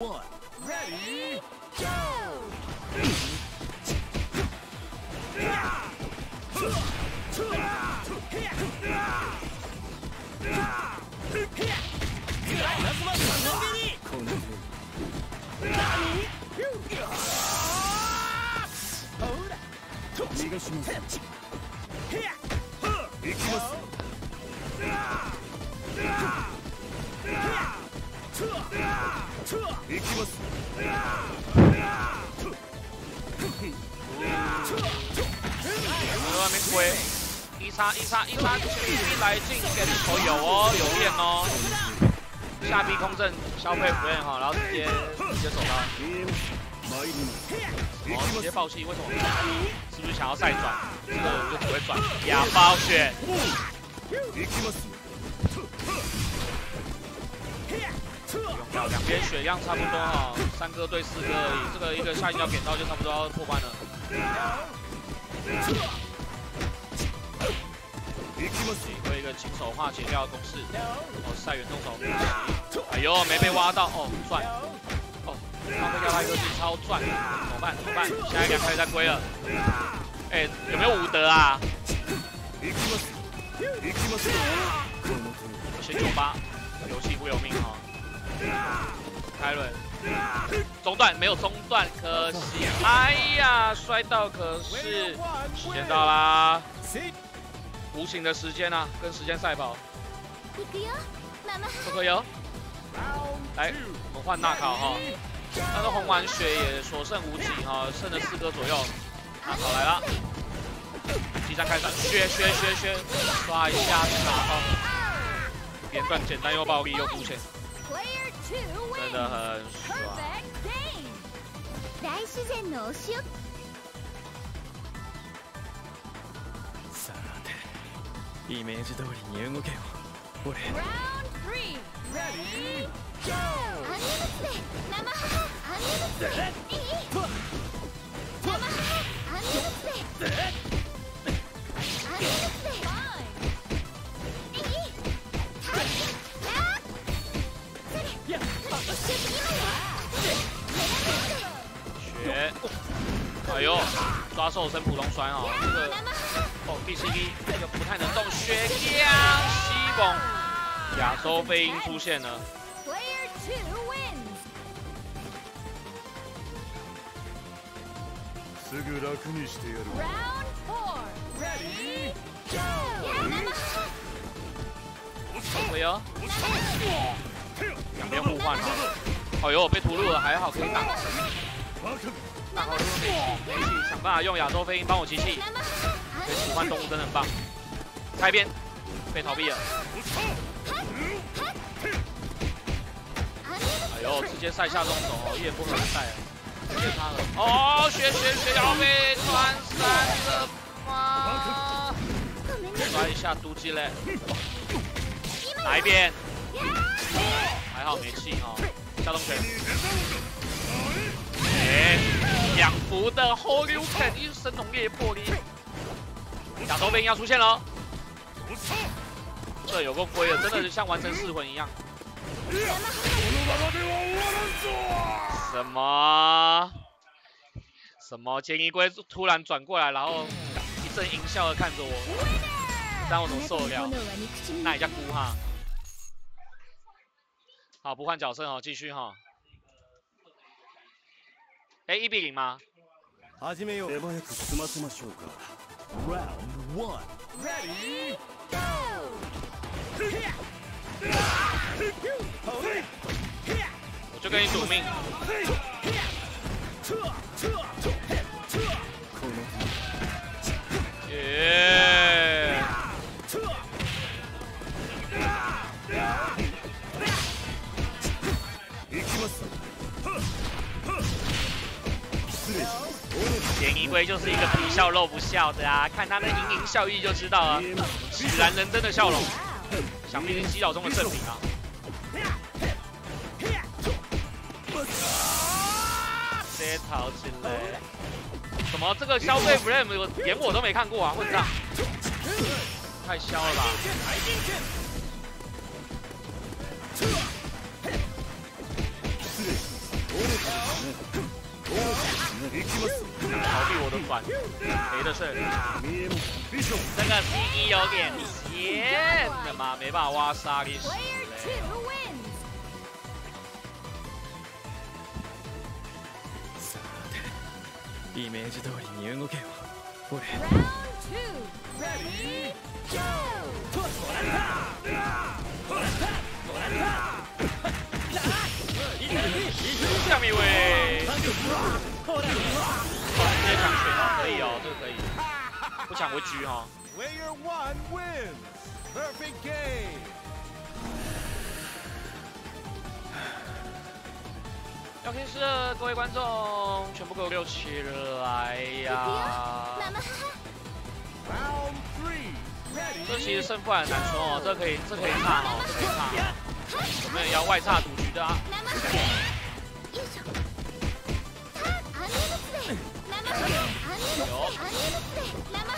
One, ready, go! 行きます在外面推，一叉一叉一叉，一来进给球有哦，有练哦。下逼空阵消费不练哈，然后直接直接走到，哦，直接爆气，为什么？是不是想要赛转？这个我就只会转，哑包血。 两边血量差不多哈，三颗对四颗而已，这个一个下一秒点到就差不多要破关了。行きます会一个轻手化解掉的公式。哦，赛元动手，哎呦，没被挖到，哦，赚，哦，他被要他一个是超赚，怎么办？怎么办？现在两颗在归了，哎，有没有武德啊？行きます行きますこの先九八，有气不有命哈。 开轮，中断没有中断，可惜，哎呀，摔到，可是时间到啦，无形的时间啊，跟时间赛跑，行くよママ不可有。来，我们换纳考哈，但是红丸血也所剩无几哈，剩了四颗左右。纳考来了，激战开始，削削削削，刷一下卡哦，连段简单又暴力又肤浅， ただ大自然のおしよ。さてイメージ通りに動けよ。俺。ラウンド3レディーゴーアンムツ生アンムツいい生アンムツアンムツ緒に学，哎呦，抓兽身普通摔哦，这个生母哦 B C D 这个不太能动，血量西崩，亚洲飞鹰出现了， Player two wins すぐ楽にしてやる Round four Ready Go 生母可以哦， 两边互换哦，哎呦被屠戮了，还好可以打，バカ打好没气，想办法用亚洲飞鹰帮我集气，生母可以互换动物真的很棒，开边被逃避了，哎呦直接赛下中手哦，夜风很赛了。直接他了，哦，学学学要被穿山了吗？ごめんなさい抓一下毒鸡嘞，哪一边？ 还好没气哈、哦，下动拳。哎，两幅的 Holy Ken 一生龙裂破力，亚洲飞鹰要出现了，这有个龟的，真的是像完成噬魂一样。什么？什么？杰尼龟突然转过来，然后一阵淫笑的看着我，这样我怎么受得了？那也叫孤哈。好，不换角色哈，继续哈。哎，一比零吗？始めよう手早く済ませましょうか Round one Ready Go 我就跟你赌命。この耶！ 龟就是一个皮笑肉不笑的啊，看他的盈盈笑意就知道了，使然人真的笑容，想必是基佬中的正品啊。直接逃起来！什么？这个消费 frame 我连我都没看过啊，混账！太消了吧！逃避我的反，没的事。这个 CE 有点闲的嘛，没办法挖沙利斯 Player 嘞。 two wins. イメージ通りに動けよ俺 Round two. Ready, go. 下面一位， 直接抢血哦，可以哦，这个可以，不抢回狙哈。Player one wins. Perfect game. 聊天室的各位观众，全部给我溜起来呀！这其实胜负很难说哦，这可以，这可以差哦，这可以差哦。有没有要外差赌局的啊？ルツでアンニュルツで生ハ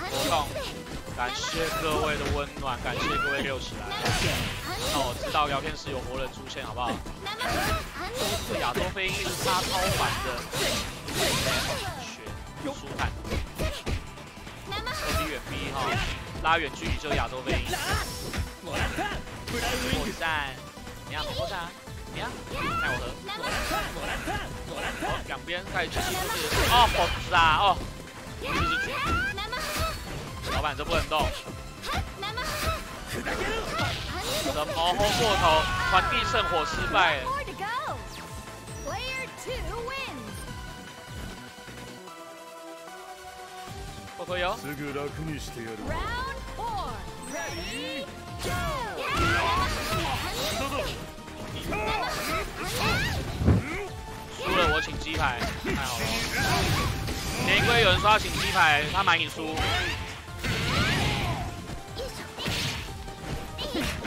アンニュルツで感谢各位的温暖，感谢各位溜起来。那我知道聊天室有活人出现，好不好？生ハアンニュルツ这亚洲飞鹰一直插超烦的，血舒坦，生ハ都比远 B 哈，拉远距离就亚洲飞鹰。破绽，怎样？破绽啊？ 怎样？看我的。哦，两边开始继续就是哦，爆炸哦，这是狙。生ハ老板这不能动，生ハアンニュル怎么 hold 过头？传递圣火失败了。 More to go. Player two wins. 不可以哦。 すぐ楽にしてやる Round four. Ready, go. 输了我请鸡排，太好了。玫瑰有人说要请鸡排，他买你输。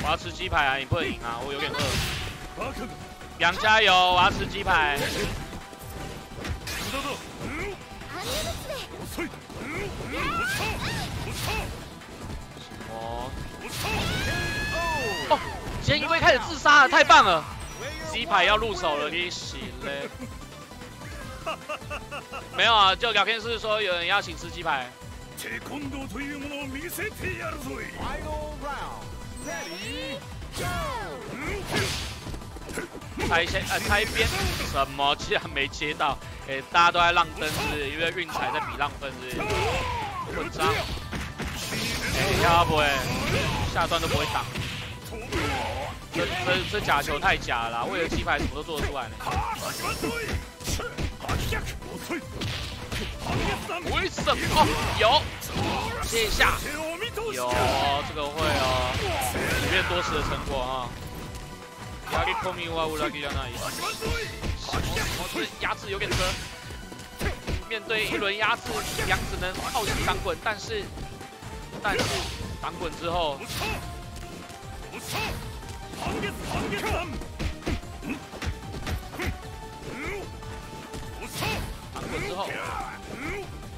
我要吃鸡排啊！你不能赢啊！我有点饿。バカが杨加油！我要吃鸡排。 杰尼龟开始自杀了，太棒了！ Player 鸡排要入手了，你洗嘞？没有啊，就聊天室说有人要请吃鸡排。テコンドーというものを見せてやるぞい Final round. Ready, go. 猜先呃猜边什么？竟然没接到！哎、大家都在浪分是不是？因为运彩在比浪分是不是？混账！哎、要不哎，下段都不会挡。 这这这假球太假了啦！为了鸡排什么都做得出来呢。始まるぞい破逆遅い半月だ为什么？哦，有接一下，手を見通し有て这个会哦，里面多时的成果啊。压力透明哇乌拉吉亚那里。始まるぞい我是压制有点车。面对一轮压制，杨只能靠近挡滚，但是但是挡滚之後， おっさおっさ半月半月だおっさ挡滚之後，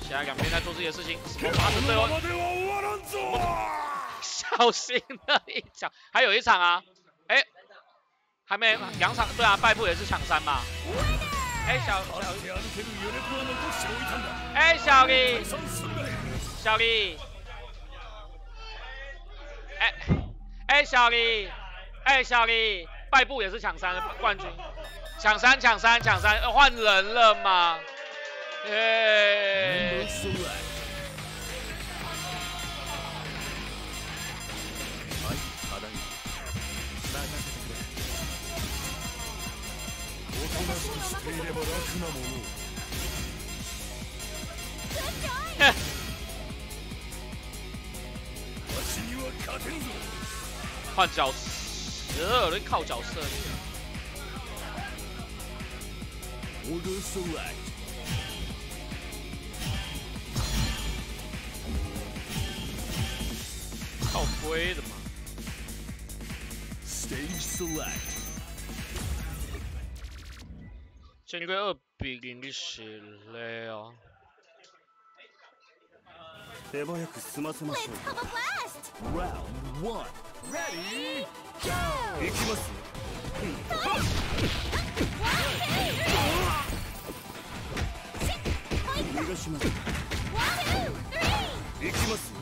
现在两边在做自己的事情，什么发生最后このままでは終わらんぞ小心的一场，还有一场啊，哎、还没两场，对啊，败部也是抢三嘛，哎、小小手歩ける余力は残しておいたんだ哎、小李解散するがいい小李，哎、哎、小李， 哎、小李，败部也是抢三的冠军，抢三抢三抢三，呃换人了嘛？耶、はいただいま任せてくれおとなしくしていれば楽なものをわしには勝てんぞ换角 色，有人靠角色。 Order select 靠龟的嘛。 Stage select 这一个二比零的血泪哦。手早く済ませましょ Let's have a blast. う Round 1 Ready, 行きます。逃がします。行きます。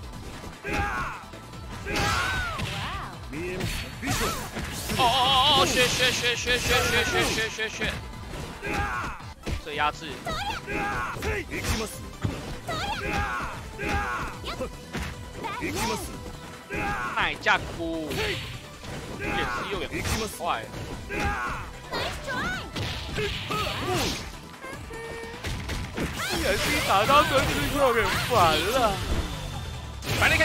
見えますか。哦哦哦！血血血血血血血血血血！这压制。行きます。行きます。奈加库。点西柚也没这么快呀 nicejoy 不小心打到个刺客给烦了。把那个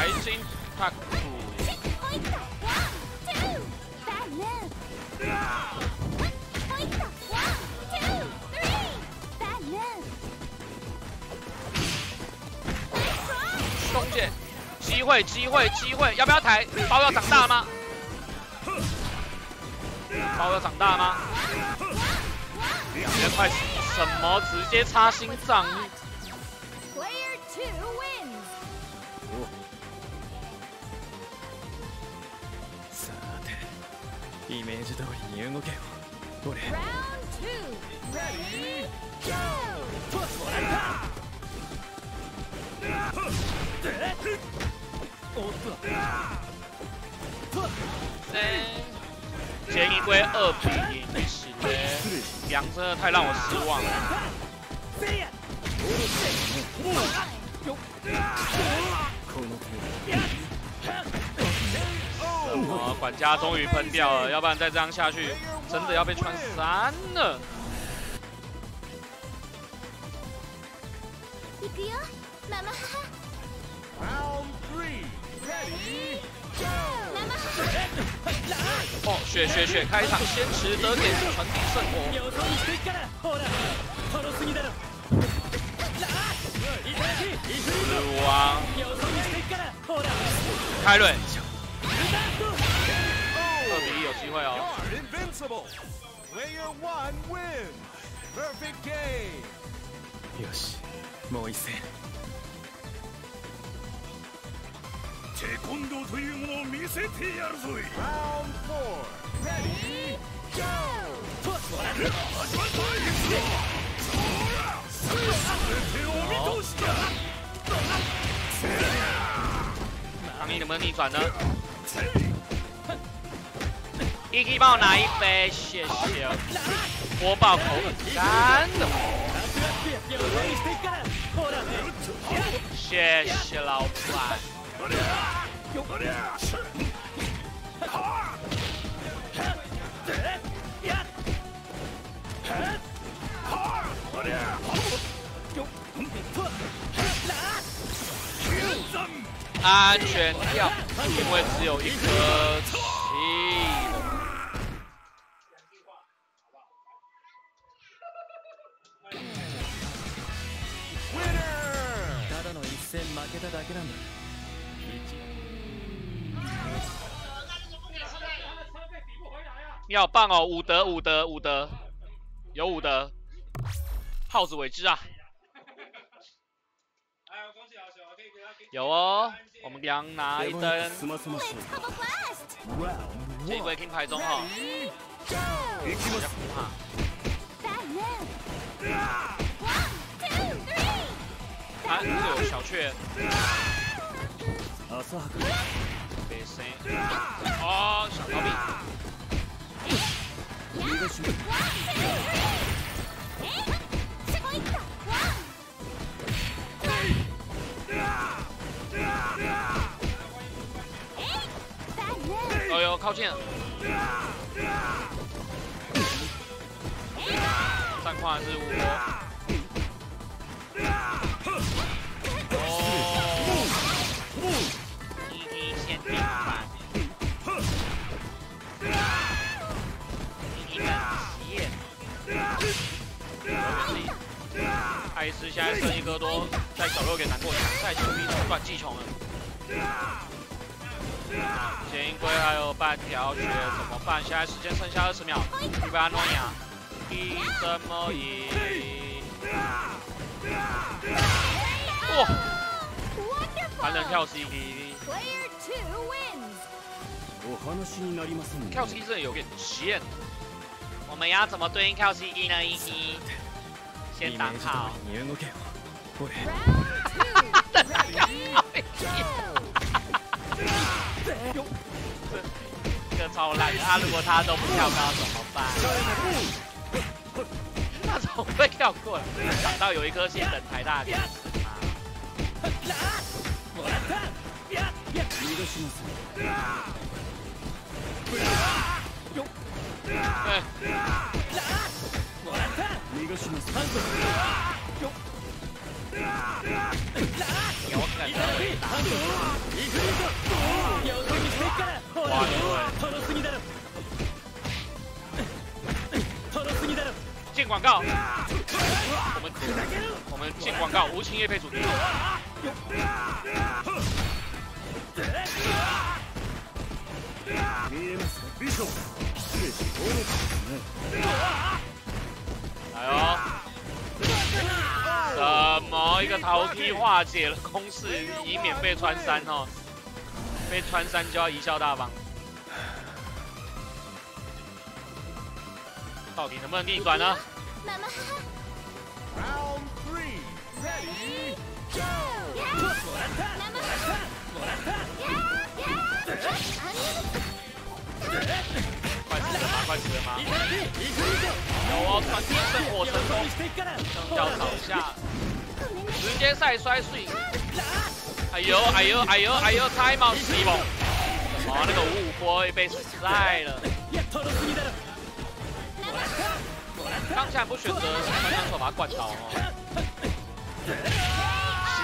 id 机会机会机会，要不要抬？包要长大吗？包要长大吗？两边快死，什么直接插心脏？ Player two wins! さてイメージ通りに動けよ俺 归二比零，是的，梁真的太让我失望了。啊，管家终于喷掉了，要不然再这样下去，真的要被穿三了。哦血血血开场先持得点传统圣火死亡。开论二比一有机会哦。Player One Win，Perfect Game。よし、もう一戦愤怒というものを見せてやるぞ！Round four, go! 阿逆转呢一 K 帮我拿一杯，谢谢。火爆头三。谢谢老板。安全跳，因为只有一颗气。Winner! ただの一戦負けただけなんだ你好棒哦，伍德，伍德，伍德，有伍德，耗子尾汁啊！有哦，我们刚拿一灯。这一回听牌中哈、哦，比较不怕。啊，一个小雀。别声。哦，小兵。哎呦，靠近，战况还是五是现在剩一哥多，在小六给难过，太牛逼了，技穷了。前龟还有半条血怎么办？现在时间剩下二十秒，一备安诺亚，一怎么一？哇！还能跳 CD。跳 C 真的有点贱，我们要怎么对应跳 C D 呢？一一。先挡好。你先挡好。过来。超烂！他、啊、如果他都不跳高怎么办？他怎么会跳过来？想到有一颗星等台大哥。がしませんハンド有可能会打。ハンドイフリート横にしてっからほら哇对とろすぎだろとろすぎだろ进广告，我们我们进广告，无情夜配主题。見えますかビショップ失礼し暴力ですね 来哦！什么一个逃踢化解了攻势，以免被穿山哦，被穿山就要贻笑大方。到底能不能逆转呢？ママ母 Round three. Ready, go! もらった生母もらったアンニュル快死了吗？快死了吗？ イフリート有哦，传递圣火神横功にしてっからほ叫ら朝下，ごめんなさい直接赛摔碎。哎呦哎呦哎呦哎呦，太冒失梦！哦，那个五五波被晒了。いやとろすぎだろ刚才不选择传枪手把他灌倒哦。希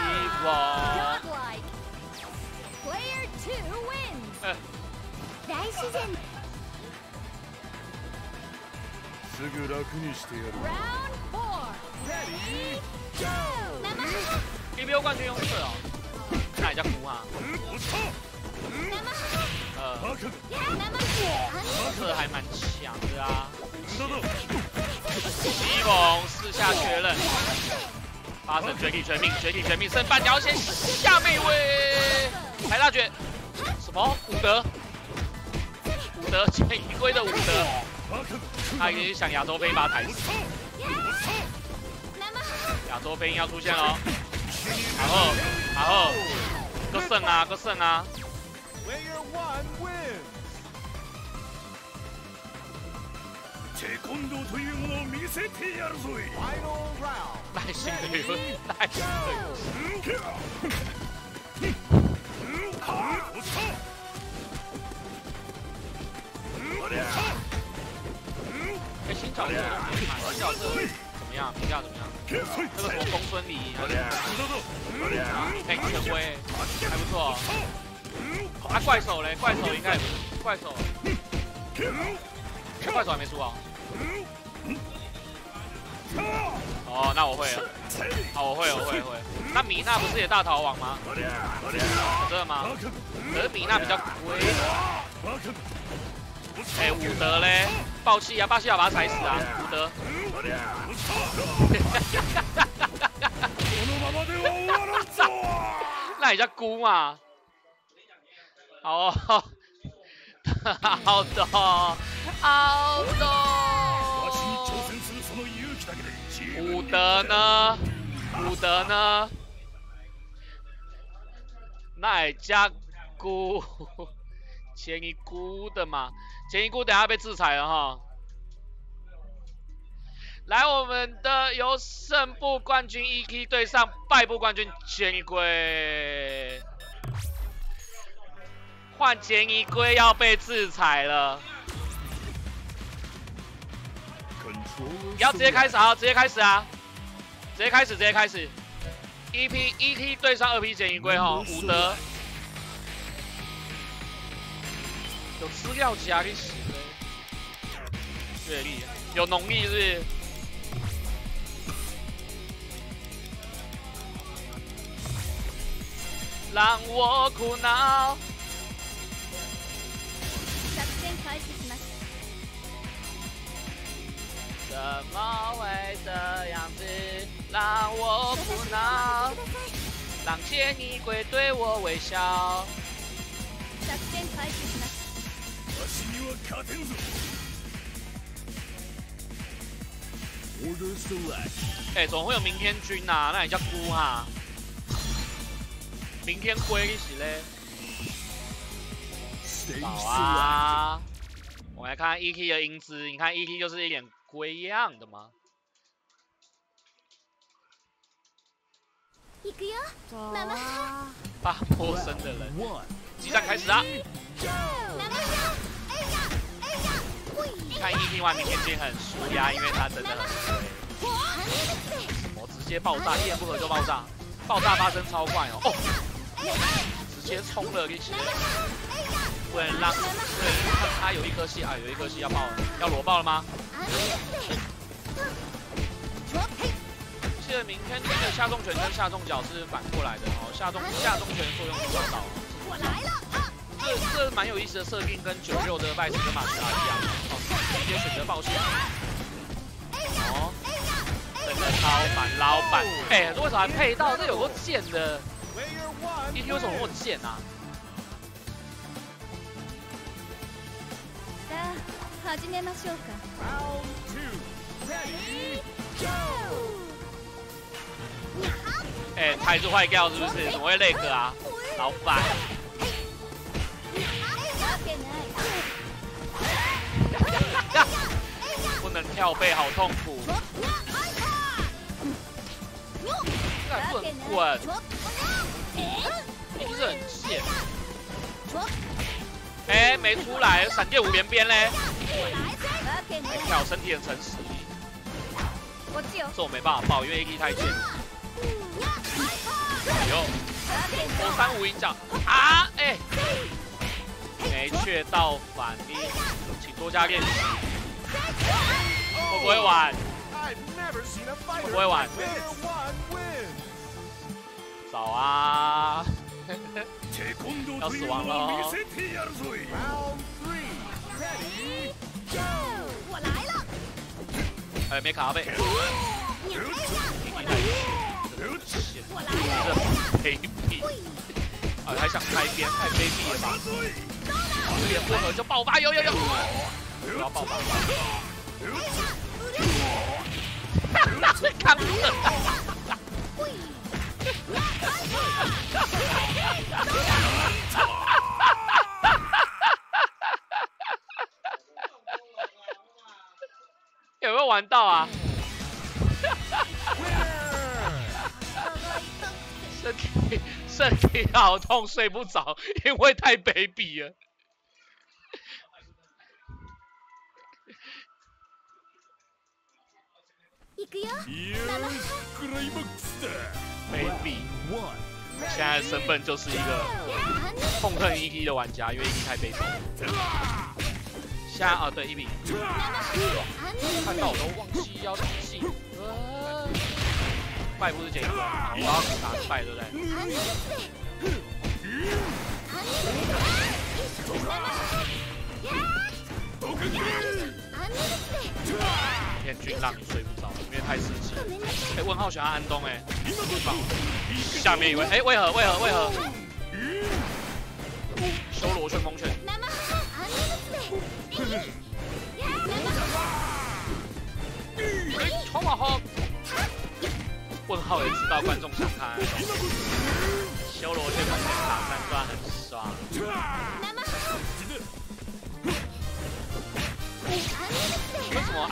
望， Godlike Player 2 wins 哎， すぐ楽にしてやる Round 4 Ready, 生母 BBO 冠军用色哦，那也叫哭啊。生母呃，生母アンニュ色还蛮强的啊。西蒙四下确认，发生绝地绝命，绝地绝命，剩半条线下妹位，台大绝，什么武德？武德潜移龟的武德， 他已经想亚洲飞把他抬死，生母亚洲飞鹰要出现了，然后然后个胜啊个胜啊， player one wins. テコンドーというものを見せてやるぞい Final round. 耐心的有，耐心的有。 哎，新角色都没买，新角色怎么样？评价怎么样？这个什么公孙离，哎，权威还不错。啊，怪手嘞，怪手应该也不怪手，怪手还没出啊。哦，那我会了。好，我会，我会，我会。那米娜不是也大逃亡吗？真的吗？可是米娜比较亏。哎，伍德嘞，暴气啊，暴气要把他踩死啊，伍德。那也叫姑嘛。好哦，好的，好的。戦するその勇気だけで十伍德呢？伍德呢？那也加姑， 前一姑的嘛，前一姑等下被制裁了哈。来，我们的由胜部冠军 EK 对上败部冠军前一龟，换前一龟要被制裁了。要直接开始啊，直接开始啊，直接开始，直接开始。EP EP 对上二 P 简一龟哈，伍德有资料夹给洗的，阅历有农历是不是？让我苦恼。作戦開始します怎么会这样子让我苦恼？让见你龟对我微笑。 は勝てんぞ Order select. 哎、总会有明天君呐、那也叫姑哈、明天龟一起嘞。 好啊，我们来看 ET 的英姿，你看 ET 就是一脸龟样的吗？行くよ走妈妈啊！大波身的人， One. 激战开始啊！ 生哎呀哎呀ほい看 ET 外面天津很舒压，因为他真的很龟，反撃です我直接爆炸，一言不合就爆炸，爆炸发生超快哦，哦，直接冲了一起，不能让，不能让他有一颗戏啊，有一颗戏要爆了，要裸爆了吗？反撃ですちょっと记得明天的下重拳跟下重脚是反过来的哦，下重下重拳作用比较少。我来了啊这这蛮有意思的设定，跟九六的拜斯跟马自达一样哦， 直接选择爆线。哦，整个超反老板，哎，这为什么还配到？这有够贱的 Player one ，ET 为什么那么贱啊？さあ始めましょうか round two. Ready? 哎，台子坏掉是不是？怎么会那个啊？老板， 跳背，好痛苦。干不能滚，一直很贱。哎，没出来，闪电五连鞭嘞。わけない跳身体很诚实，こっちよ这我没办法爆，因为 AD 太贱。哎呦，我三五赢脚啊！哎，没确到反应，请多加练习。 会不会玩.不会玩.早啊！要 要死亡了哦。我来了哎，没卡到背。你来呀我来了这卑鄙！啊，还想开边，太卑鄙了吧！这边不合就爆发，有有有！不要爆发！有没有玩到啊？身体身体好痛，睡不着，因为太卑鄙了。现在身份就是一个痛恨 ET 的玩家，因为 ET 太悲痛。现在啊，对一比，看到我都忘记要打戏。呃败不是减一分，我要打败，对不对？天君让你睡不着，因为太刺激。哎，问号喜欢安东，哎，不爽。下面一位，哎，为何？为何？为何？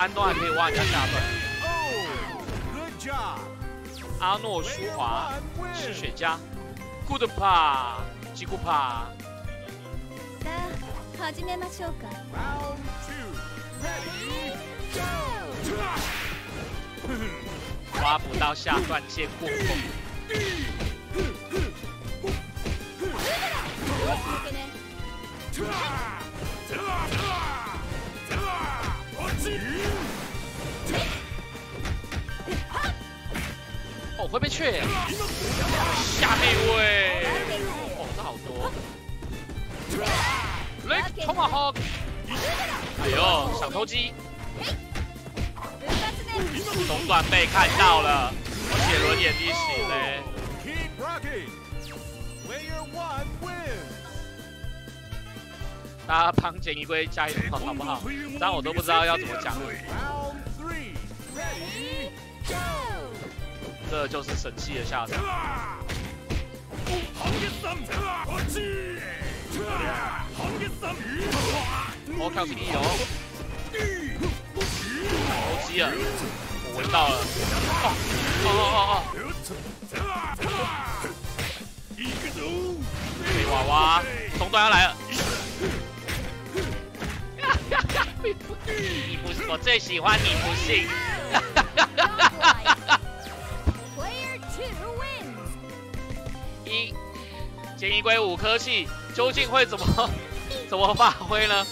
安东还可以挖人家下段？ Oh, good job. 阿诺舒 Player 华 one 是 wins. 雪茄，Good 帕，吉古帕。さあ始めましょうか Round two. Ready? Go. 挖不到下段见过风。 会被却。下面一位。哦，这好多。雷冲啊好！哎呦，小偷鸡，中段被看到了，铁轮眼滴血嘞。Keep rocking. Player one wins. 大家帮简一龟加油好不好？这样我都不知道要怎么讲了。这就是神器的下场。我靠肯定有好鸡啊。我闻到了。哦哦哦哦一个人黑娃娃中端要来了你不是我最喜欢你不信建议归五颗气，究竟会怎么怎么发挥呢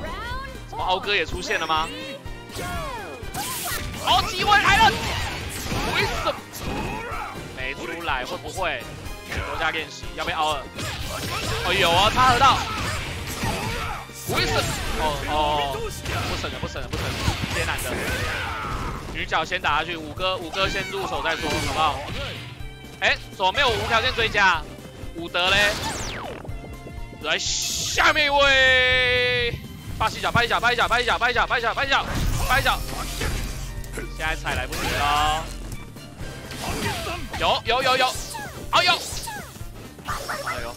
？Round 怎么敖哥也出现了吗？go. 好，机会来了！为什么没出来？会不会多加练习？要被凹了？哦，有啊，插得到。为什么？哦哦，不省了，不省了，不省了，艰难的。女角先打下去，五哥五哥先入手再说，好不好？哎，怎么没有无条件追加？伍德嘞？来下面一位，巴西脚，巴西脚，巴西脚，巴西脚，巴西脚，巴西脚，巴西脚，巴西脚。现在踩来不及了。有有有有，哎呦，哎呦，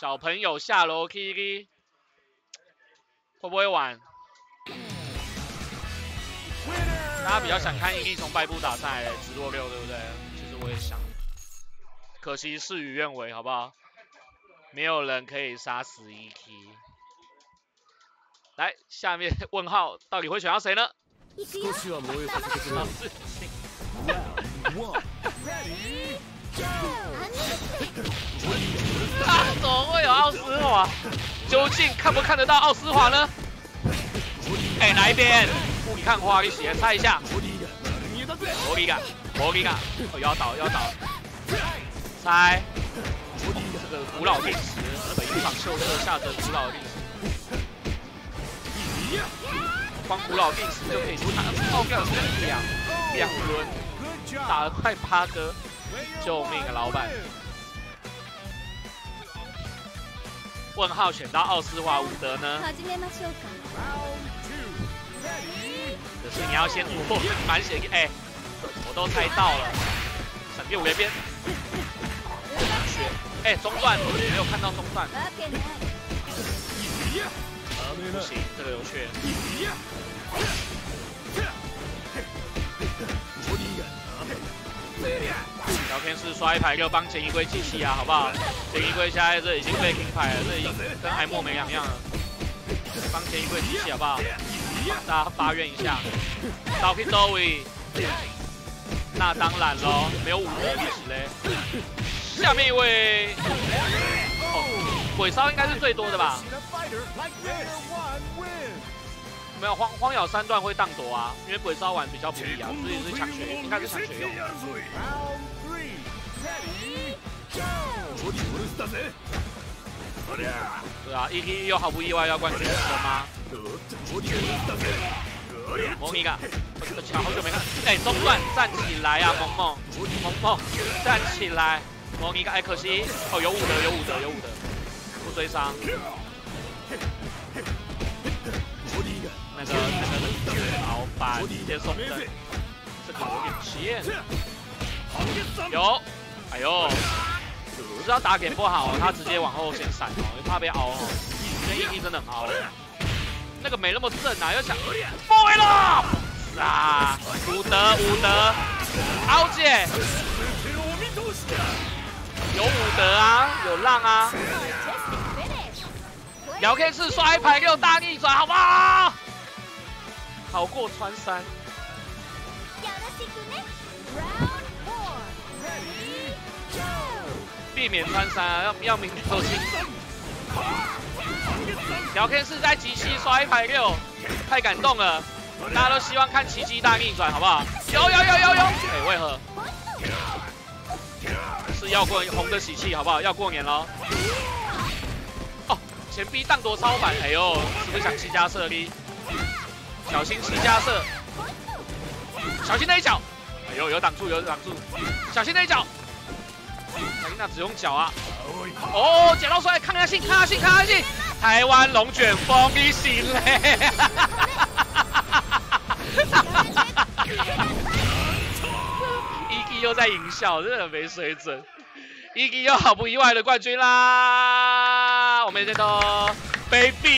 小朋友下楼 K K，会不会晚？大家比较想看伊利从败部打上来直落六，对不对？其实我也想，可惜事与愿违，好不好？没有人可以杀死伊 K。来，下面问号到底会选到谁呢？いくよ。少しは燃えさせてくれ老师， Round one. 啊，怎么会有奥斯华？究竟看不看得到奥斯华呢？哎、哪一边？雾里看花，你写猜一下。魔力感， 我给你，哦，要倒要倒，猜，这个古老陨石，一场秀色下的古老陨池，光古老陨池就可以出他爆掉出两两轮，打了快趴哥，救命啊老板！问号选到奥斯华伍德呢？可是你要先突破满血，哎、我都猜到了，闪电五连鞭，血，哎、中段没有看到中段，わけない。不行，这个有血，聊天室刷一排六帮简一龟记气啊，好不好？简一龟现在这已经被停牌了，这已经跟艾莫没两样了，帮简一龟记气好不好？大家发愿一下，到 K 周围。 那当然喽，没有五的历史嘞。下面一位，哦，鬼烧应该是最多的吧？没有荒荒咬三段会当夺啊，因为鬼烧丸比较不利啊，所以是抢血，应该是抢血用。Round three. Ready? Go. 对啊，ET 又毫不意外要冠军了吗？蒙尼嘎，好久没看，哎，中断站起来啊，萌萌，萌萌站起来，蒙尼嘎，哎，可惜，哦，有武德，有武德，有武德，不追伤。那个那个老板接送的，这个有点欠。有，哎呦，不知道打点不好，他直接往后先闪哦，因为怕被凹哦。今天 ET 真的很凹，那个没那么正啊，要想不会了，啊，武德武德，凹姐，有武德啊，有浪啊， Finish. 聊 K 四刷一排六大逆转，好不好？好过穿山，よろしくね。Round four. Ready? Go. 避免穿山啊，要要明透清。 聊天室在集七刷一排六，太感动了，大家都希望看奇迹大逆转，好不好？有有有有有，哎、为何？是要过红的喜气，好不好？要过年喽。哦，前逼当夺超凡，哎呦，是不是想七加射力？小心七加射，小心那一脚，哎呦，有挡住，有挡住，小心那一脚。小心那只用脚啊！哦，捡到出来，抗压性，抗压性，抗压性！台湾龙卷风，你醒嘞！一 g 又在淫笑，真的很没水准。一 g 又毫不意外的冠军啦！我们这都 baby。